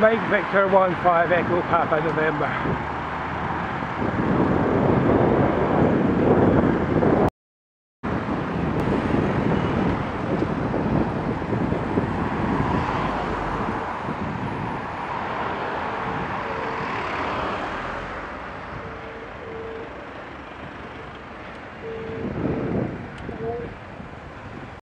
Mike Victor 1 5 Echo Papa November.